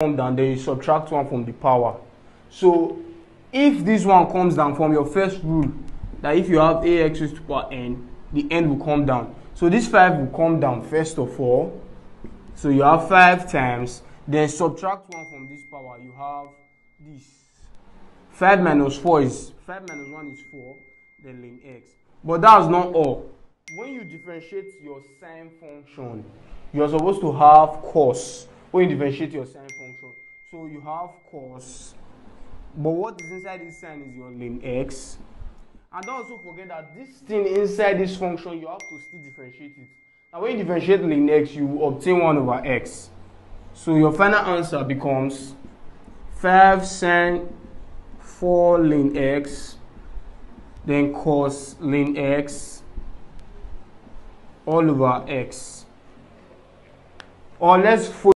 down, then you subtract 1 from the power. So if this one comes down from your first rule, that if you have ax raised to power n, the n will come down. So this 5 will come down first of all. So you have 5 times, then subtract 1 from this power, you have this. 5 minus 4 is, 5 minus 1 is 4, then ln x. But that's not all. When you differentiate your sine function, you're supposed to have cos when you differentiate your sine. So you have cos, but what is inside this sine is your ln x. And don't also forget that this thing inside this function, you have to still differentiate it. Now when you differentiate ln x, you obtain 1 over x. So your final answer becomes 5 sine 4 ln x, then cos ln x all over x. Or let's